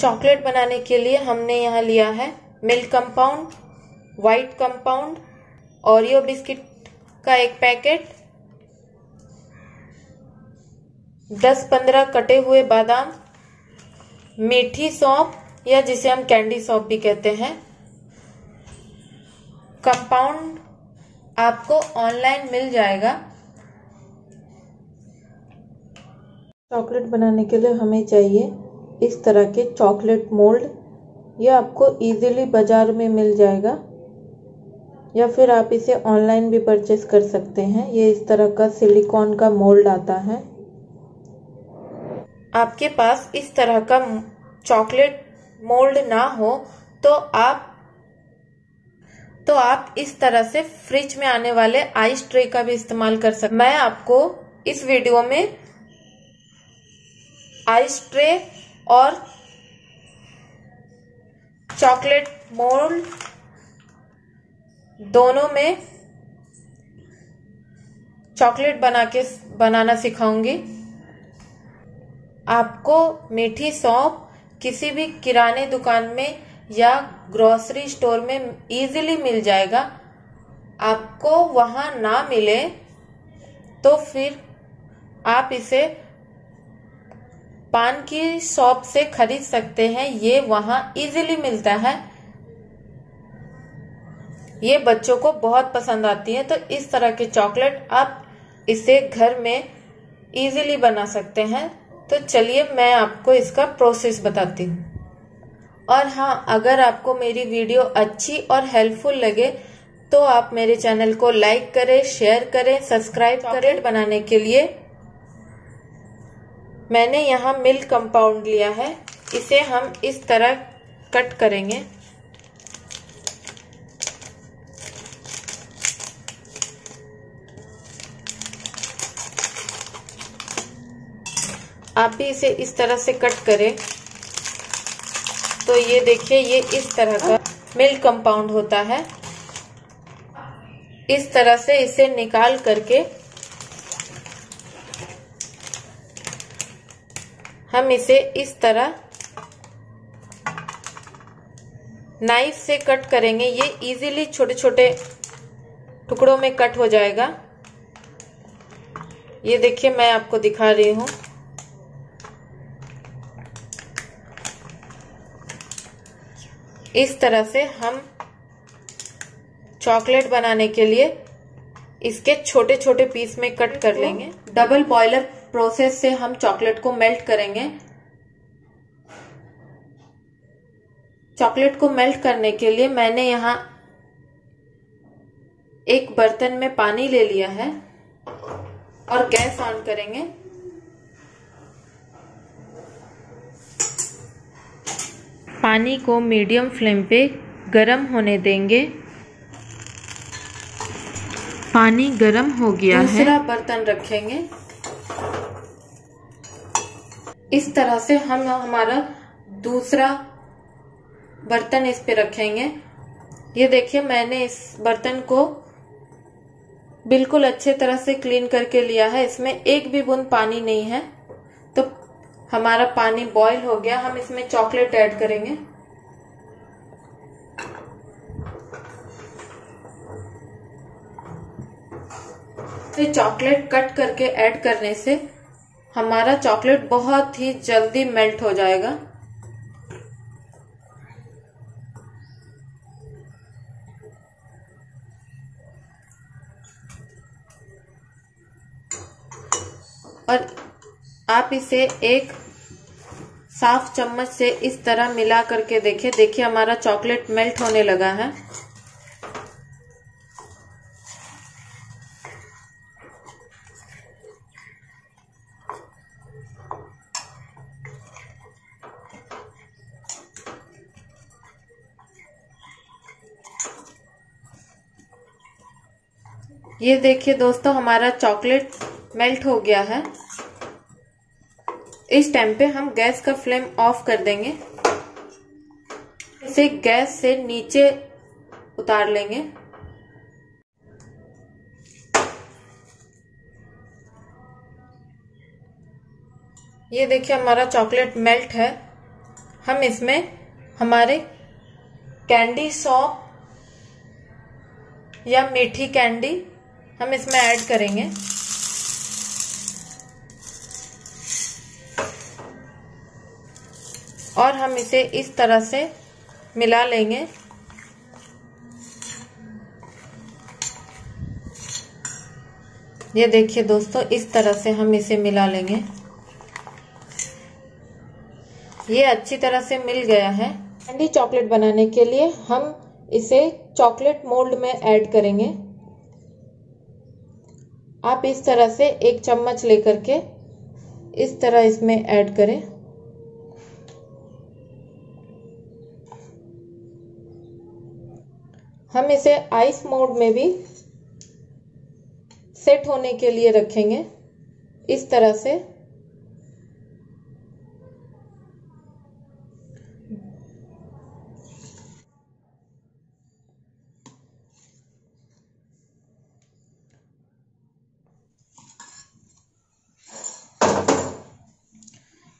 Chocolate बनाने के लिए हमने यहाँ लिया है milk compound white compound Oreo biscuit का एक पैकेट 10-15 कटे हुए बादाम, मीठी सौंप या जिसे हम कैंडी सौंप भी कहते हैं। कंपाउंड आपको ऑनलाइन मिल जाएगा। चॉकलेट बनाने के लिए हमें चाहिए इस तरह के चॉकलेट मोल्ड, यह आपको इजीली बाज़ार में मिल जाएगा। या फिर आप इसे ऑनलाइन भी परचेस कर सकते हैं। ये इस तरह का सिलिकॉन का मोल्ड आता है। आपके पास इस तरह का चॉकलेट मोल्ड ना हो तो आप तो आप इस तरह से फ्रिज में आने वाले आइस ट्रे का भी इस्तेमाल कर सकते मैं आपको इस वीडियो में आइस ट्रे और चॉकलेट मोल्ड दोनों में चॉकलेट बना के बनाना सिखाऊँगी। आपको मीठी सौंप किसी भी किराने दुकान में या ग्रोसरी स्टोर में इजीली मिल जाएगा। आपको वहाँ ना मिले तो फिर आप इसे पान की शॉप से खरीद सकते हैं। ये वहाँ इजीली मिलता है। ये बच्चों को बहुत पसंद आती है। तो इस तरह के चॉकलेट आप इसे घर में इजीली बना सकते हैं। तो चलिए मैं आपको इसका प्रोसेस बताती हूँ। और हाँ अगर आपको मेरी वीडियो अच्छी और हेल्पफुल लगे तो आप मेरे चैनल को लाइक करें शेयर करें सब्सक्राइब करें। बनाने के लिए मैंने यहाँ मिल्क कंपाउंड लिया है। इसे हम इस तरह कट करेंगे। आप भी इसे इस तरह से कट करें। तो ये देखिए, ये इस तरह का मिल्क कंपाउंड होता है। इस तरह से इसे निकाल करके हम इसे इस तरह नाइफ से कट करेंगे। ये इजीली छोटे छोटे टुकड़ों में कट हो जाएगा। ये देखिए, मैं आपको दिखा रही हूँ। इस तरह से हम चॉकलेट बनाने के लिए इसके छोटे छोटे पीस में कट कर लेंगे। डबल बॉयलर प्रोसेस से हम चॉकलेट को मेल्ट करेंगे। चॉकलेट को मेल्ट करने के लिए मैंने यहाँ एक बर्तन में पानी ले लिया है और गैस ऑन करेंगे। पानी को मीडियम फ्लेम पे गरम होने देंगे। पानी गरम हो गया है। दूसरा बर्तन रखेंगे। इस तरह से हम हमारा दूसरा बर्तन इस पे रखेंगे। ये देखिए, मैंने इस बर्तन को बिल्कुल अच्छे तरह से क्लीन करके लिया है। इसमें एक भी बूंद पानी नहीं है। तो हमारा पानी बॉईल हो गया। हम इसमें चॉकलेट ऐड करेंगे। तो चॉकलेट कट करके ऐड करने से हमारा चॉकलेट बहुत ही जल्दी मेल्ट हो जाएगा। और आप इसे एक साफ़ चम्मच से इस तरह मिला करके देखिए देखिए, हमारा चॉकलेट मेल्ट होने लगा है। ये देखिए दोस्तों, हमारा चॉकलेट मेल्ट हो गया है। इस टाइम पे हम गैस का फ्लेम ऑफ़ कर देंगे। इसे गैस से नीचे उतार लेंगे। ये देखिए, हमारा चॉकलेट मेल्ट है। हम इसमें हमारे कैंडी सॉप या मीठी कैंडी हम इसमें ऐड करेंगे। और हम इसे इस तरह से मिला लेंगे। ये देखिए दोस्तों, इस तरह से हम इसे मिला लेंगे। ये अच्छी तरह से मिल गया है। कैंडी चॉकलेट बनाने के लिए हम इसे चॉकलेट मोल्ड में ऐड करेंगे। आप इस तरह से एक चम्मच लेकर के इस तरह इसमें ऐड करें। हम इसे आइस मोड में भी सेट होने के लिए रखेंगे। इस तरह से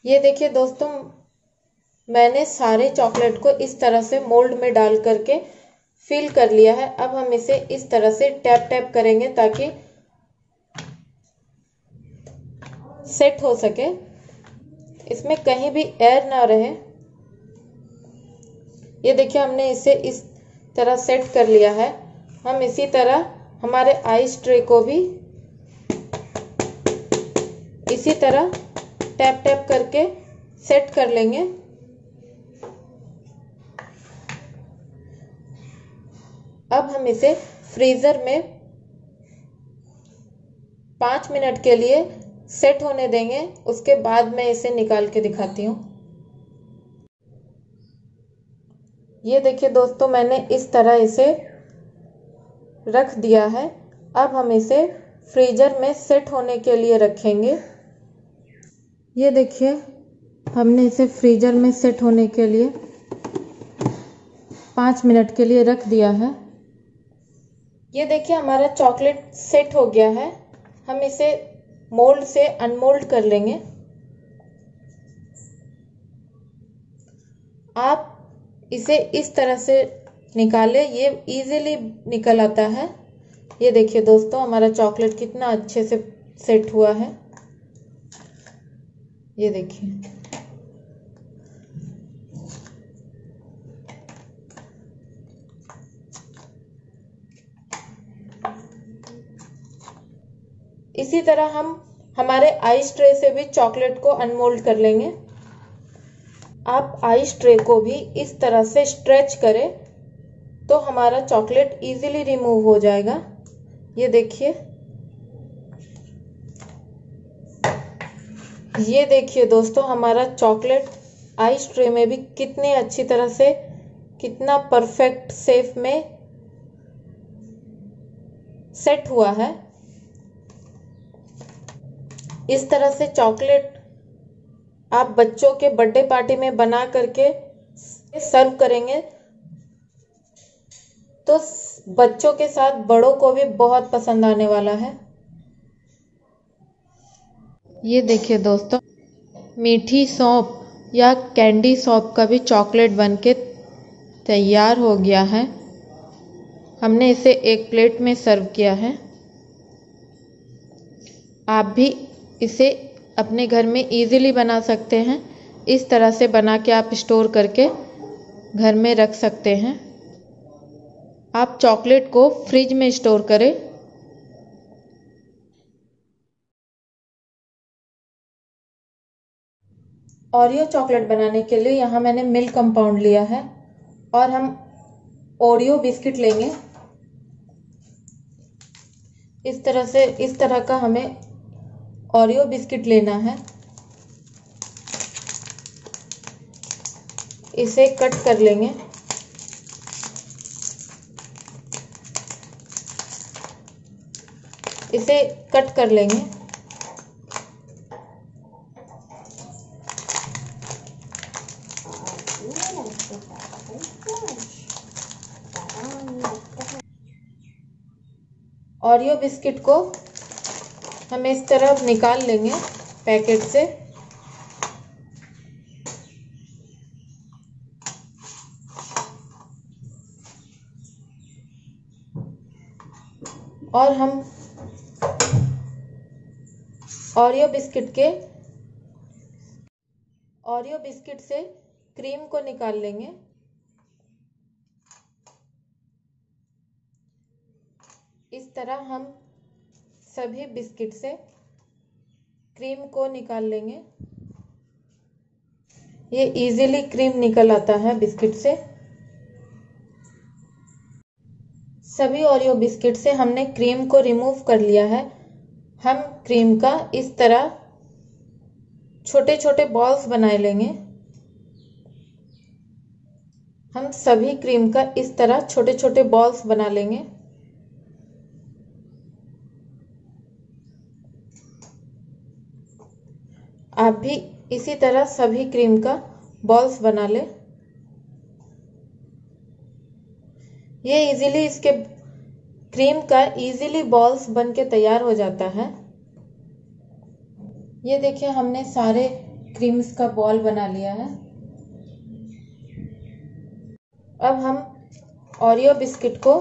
ये देखिए दोस्तों, मैंने सारे चॉकलेट को इस तरह से मोल्ड में डाल करके फिल कर लिया है। अब हम इसे इस तरह से टैप टैप करेंगे ताकि सेट हो सके। इसमें कहीं भी एयर ना रहे। ये देखिए, हमने इसे इस तरह सेट कर लिया है। हम इसी तरह हमारे आइस ट्रे को भी इसी तरह टैप टैप करके सेट कर लेंगे। अब हम इसे फ्रीज़र में पाँच मिनट के लिए सेट होने देंगे। उसके बाद मैं इसे निकाल के दिखाती हूँ। ये देखिए दोस्तों, मैंने इस तरह इसे रख दिया है। अब हम इसे फ्रीजर में सेट होने के लिए रखेंगे। ये देखिए, हमने इसे फ्रीजर में सेट होने के लिए पाँच मिनट के लिए रख दिया है। ये देखिए, हमारा चॉकलेट सेट हो गया है। हम इसे मोल्ड से अनमोल्ड कर लेंगे। आप इसे इस तरह से निकालें। ये इजीली निकल आता है। ये देखिए दोस्तों, हमारा चॉकलेट कितना अच्छे से सेट हुआ है। ये देखिए। इसी तरह हम हमारे आइस ट्रे से भी चॉकलेट को अनमोल्ड कर लेंगे। आप आइस ट्रे को भी इस तरह से स्ट्रेच करें तो हमारा चॉकलेट इजीली रिमूव हो जाएगा। ये देखिए। ये देखिए दोस्तों, हमारा चॉकलेट आइस ट्रे में भी कितने अच्छी तरह से, कितना परफेक्ट सेफ़ में सेट हुआ है। इस तरह से चॉकलेट आप बच्चों के बर्थडे पार्टी में बना करके सर्व करेंगे। तो बच्चों के साथ बड़ों को भी बहुत पसंद आने वाला है। ये देखिए दोस्तों, मीठी सौंप या कैंडी सौंप का भी चॉकलेट बनके तैयार हो गया है। हमने इसे एक प्लेट में सर्व किया है। आप भी इसे अपने घर में इजीली बना सकते हैं। इस तरह से बना के आप स्टोर करके घर में रख सकते हैं। आप चॉकलेट को फ्रिज में स्टोर करें। ओरियो चॉकलेट बनाने के लिए यहाँ मैंने मिल्क कंपाउंड लिया है और हम ओरियो बिस्किट लेंगे। इस तरह से, इस तरह का हमें ओरियो बिस्किट लेना है। इसे कट कर लेंगे। इसे कट कर लेंगे। ओरियो बिस्किट को हम इस तरह निकाल लेंगे पैकेट से। और हम ओरियो बिस्किट के ओरियो बिस्किट से क्रीम को निकाल लेंगे। तरह हम सभी बिस्किट से क्रीम को निकाल लेंगे। ये इजीली क्रीम निकल आता है बिस्किट से। सभी ओरियो बिस्किट से हमने क्रीम को रिमूव कर लिया है। हम क्रीम का इस तरह छोटे छोटे बॉल्स बनाए लेंगे। हम सभी क्रीम का इस तरह छोटे छोटे बॉल्स बना लेंगे। आप भी इसी तरह सभी क्रीम का बॉल्स बना ले। ये इजीली इसके क्रीम का इजीली बॉल्स बन के तैयार हो जाता है। ये देखिए, हमने सारे क्रीम्स का बॉल बना लिया है। अब हम ओरियो बिस्किट को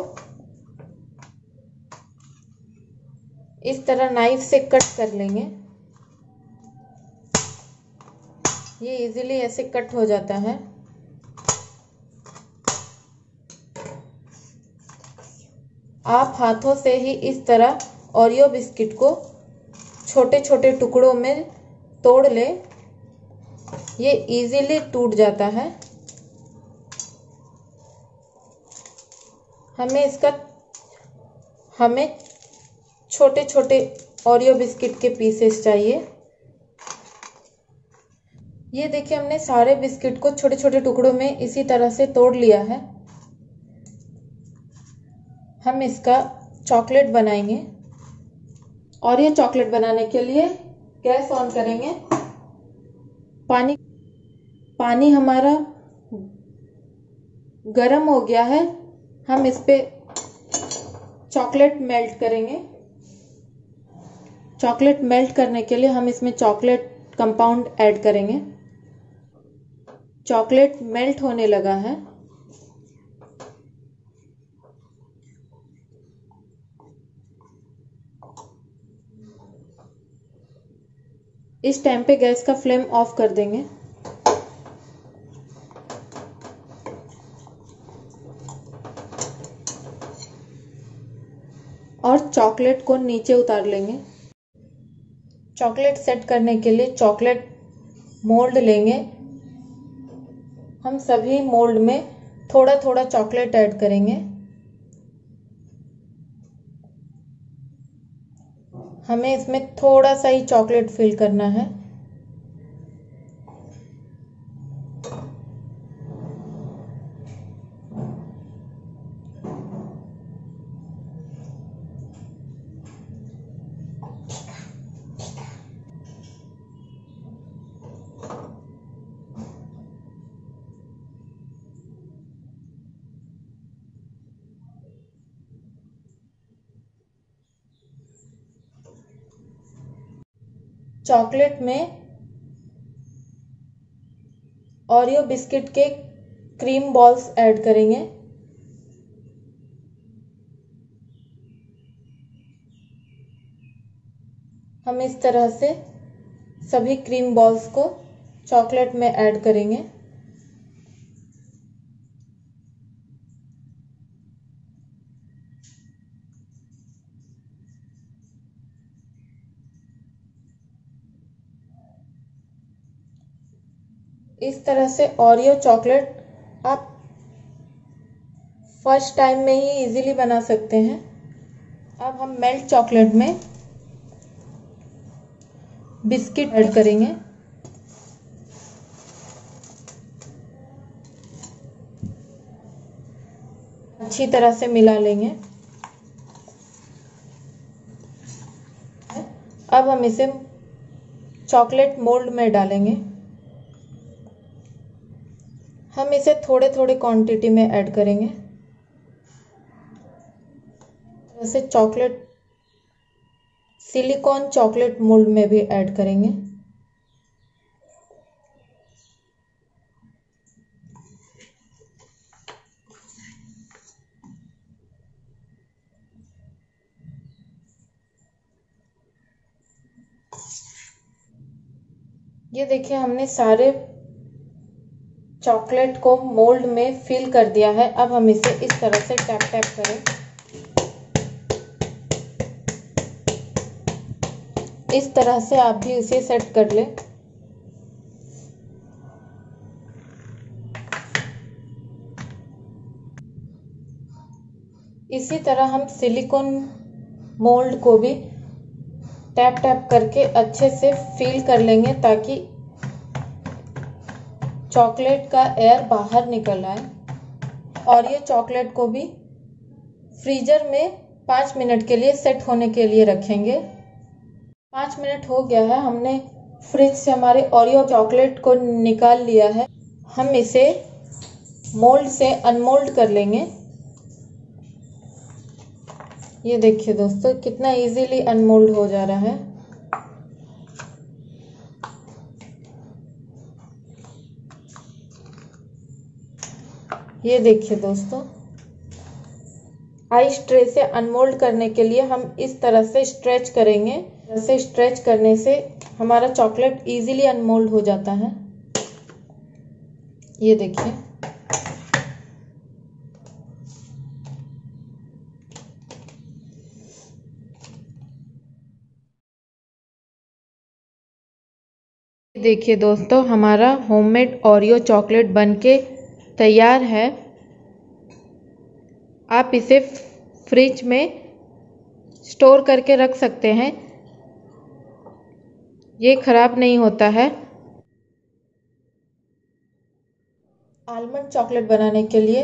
इस तरह नाइफ से कट कर लेंगे। ये इजीली ऐसे कट हो जाता है। आप हाथों से ही इस तरह ओरियो बिस्किट को छोटे छोटे टुकड़ों में तोड़ ले। ये इजीली टूट जाता है। हमें इसका, हमें छोटे छोटे ओरियो बिस्किट के पीसेस चाहिए। ये देखिए, हमने सारे बिस्किट को छोटे छोटे टुकड़ों में इसी तरह से तोड़ लिया है। हम इसका चॉकलेट बनाएँगे। और ये चॉकलेट बनाने के लिए गैस ऑन करेंगे। पानी पानी हमारा गरम हो गया है। हम इस पर चॉकलेट मेल्ट करेंगे। चॉकलेट मेल्ट करने के लिए हम इसमें चॉकलेट कंपाउंड ऐड करेंगे। चॉकलेट मेल्ट होने लगा है। इस टाइम पे गैस का फ्लेम ऑफ़ कर देंगे। और चॉकलेट को नीचे उतार लेंगे। चॉकलेट सेट करने के लिए चॉकलेट मोल्ड लेंगे। हम सभी मोल्ड में थोड़ा थोड़ा चॉकलेट ऐड करेंगे। हमें इसमें थोड़ा सा ही चॉकलेट फिल करना है। चॉकलेट में ओरियो बिस्किट के क्रीम बॉल्स ऐड करेंगे। हम इस तरह से सभी क्रीम बॉल्स को चॉकलेट में ऐड करेंगे। इस तरह से ओरियो चॉकलेट आप फ़र्स्ट टाइम में ही इजीली बना सकते हैं। अब हम मेल्ट चॉकलेट में बिस्किट ऐड करेंगे। अच्छी तरह से मिला लेंगे। अब हम इसे चॉकलेट मोल्ड में डालेंगे। हम इसे थोड़े थोड़े क्वांटिटी में ऐड करेंगे। जैसे चॉकलेट सिलिकॉन चॉकलेट मोल्ड में भी ऐड करेंगे। ये देखिए हमने सारे चॉकलेट को मोल्ड में फिल कर दिया है। अब हम इसे इस तरह से टैप टैप करें। इस तरह से आप भी इसे सेट कर लें। इसी तरह हम सिलिकॉन मोल्ड को भी टैप टैप करके अच्छे से फिल कर लेंगे ताकि चॉकलेट का एयर बाहर निकल आए और ये चॉकलेट को भी फ्रीजर में पाँच मिनट के लिए सेट होने के लिए रखेंगे। पाँच मिनट हो गया है, हमने फ्रिज से हमारे ओरियो चॉकलेट को निकाल लिया है। हम इसे मोल्ड से अनमोल्ड कर लेंगे। ये देखिए दोस्तों, कितना इजीली अनमोल्ड हो जा रहा है। ये देखिए दोस्तों, आई ट्रे से अनमोल्ड करने के लिए हम इस तरह से स्ट्रेच करेंगे। ऐसे स्ट्रेच करने से हमारा चॉकलेट इजीली अनमोल्ड हो जाता है। ये देखिए। देखिए दोस्तों, हमारा होममेड ओरियो चॉकलेट बनके तैयार है। आप इसे फ्रिज में स्टोर करके रख सकते हैं। ये ख़राब नहीं होता है। आलमंड चॉकलेट बनाने के लिए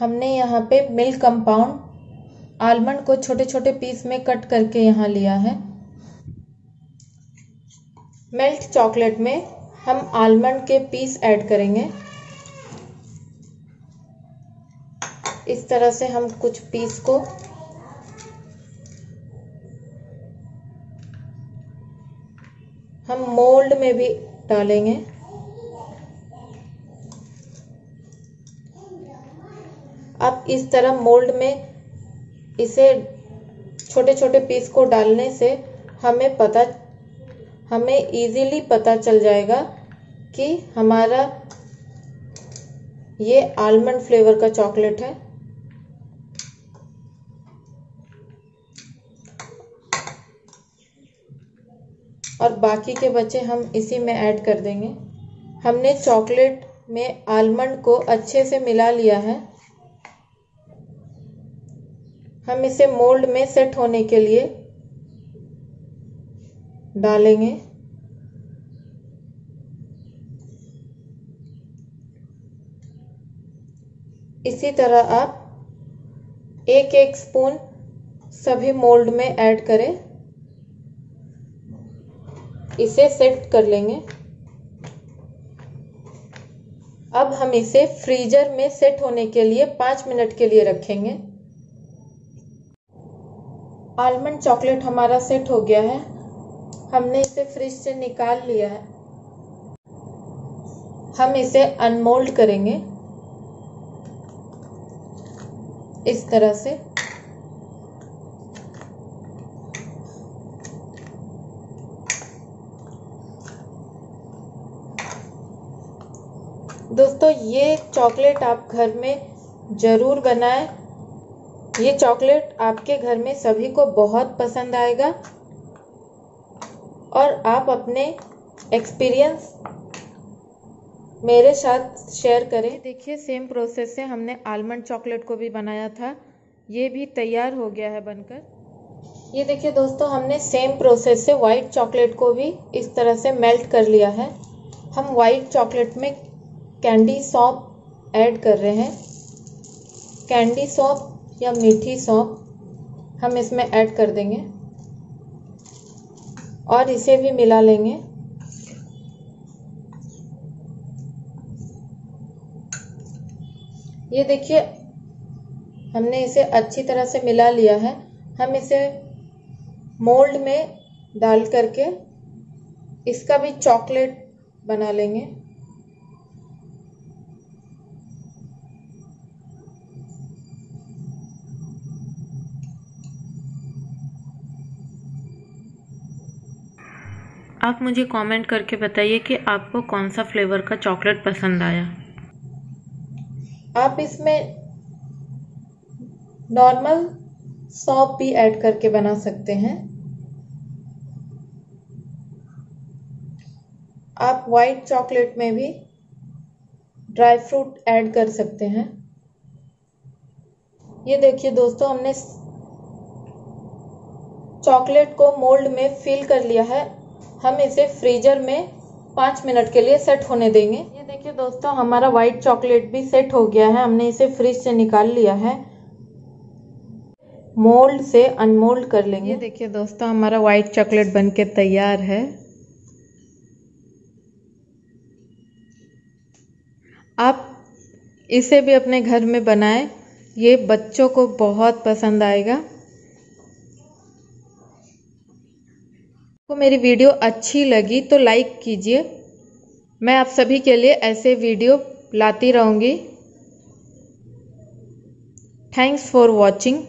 हमने यहाँ पे मिल्क कंपाउंड आलमंड को छोटे छोटे पीस में कट करके यहाँ लिया है। मेल्ट चॉकलेट में हम आलमंड के पीस ऐड करेंगे। इस तरह से हम कुछ पीस को हम मोल्ड में भी डालेंगे। अब इस तरह मोल्ड में इसे छोटे छोटे पीस को डालने से हमें पता, हमें इजीली पता चल जाएगा कि हमारा ये आलमंड फ्लेवर का चॉकलेट है। और बाकी के बचे हम इसी में ऐड कर देंगे। हमने चॉकलेट में आलमंड को अच्छे से मिला लिया है। हम इसे मोल्ड में सेट होने के लिए डालेंगे। इसी तरह आप एक एक स्पून सभी मोल्ड में ऐड करें। इसे सेट कर लेंगे। अब हम इसे फ्रीजर में सेट होने के लिए पाँच मिनट के लिए रखेंगे। आलमंड चॉकलेट हमारा सेट हो गया है। हमने इसे फ्रिज से निकाल लिया है। हम इसे अनमोल्ड करेंगे। इस तरह से। दोस्तों, ये चॉकलेट आप घर में ज़रूर बनाएँ। ये चॉकलेट आपके घर में सभी को बहुत पसंद आएगा और आप अपने एक्सपीरियंस मेरे साथ शेयर करें। देखिए, सेम प्रोसेस से हमने आलमंड चॉकलेट को भी बनाया था। ये भी तैयार हो गया है बनकर। ये देखिए दोस्तों, हमने सेम प्रोसेस से वाइट चॉकलेट को भी इस तरह से मेल्ट कर लिया है। हम वाइट चॉकलेट में कैंडी सौंप ऐड कर रहे हैं। कैंडी सौंप या मीठी सौंप हम इसमें ऐड कर देंगे। और इसे भी मिला लेंगे। ये देखिए, हमने इसे अच्छी तरह से मिला लिया है। हम इसे मोल्ड में डाल करके इसका भी चॉकलेट बना लेंगे। आप मुझे कमेंट करके बताइए कि आपको कौन सा फ्लेवर का चॉकलेट पसंद आया। आप इसमें नॉर्मल सौंप भी ऐड करके बना सकते हैं। आप वाइट चॉकलेट में भी ड्राई फ्रूट ऐड कर सकते हैं। ये देखिए दोस्तों, हमने चॉकलेट को मोल्ड में फिल कर लिया है। हम इसे फ्रीजर में पाँच मिनट के लिए सेट होने देंगे। ये देखिए दोस्तों, हमारा वाइट चॉकलेट भी सेट हो गया है। हमने इसे फ्रिज से निकाल लिया है। मोल्ड से अनमोल्ड कर लेंगे। ये देखिए दोस्तों, हमारा वाइट चॉकलेट बनके तैयार है। आप इसे भी अपने घर में बनाएँ। ये बच्चों को बहुत पसंद आएगा। को मेरी वीडियो अच्छी लगी तो लाइक कीजिए। मैं आप सभी के लिए ऐसे वीडियो लाती रहूँगी। Thanks for watching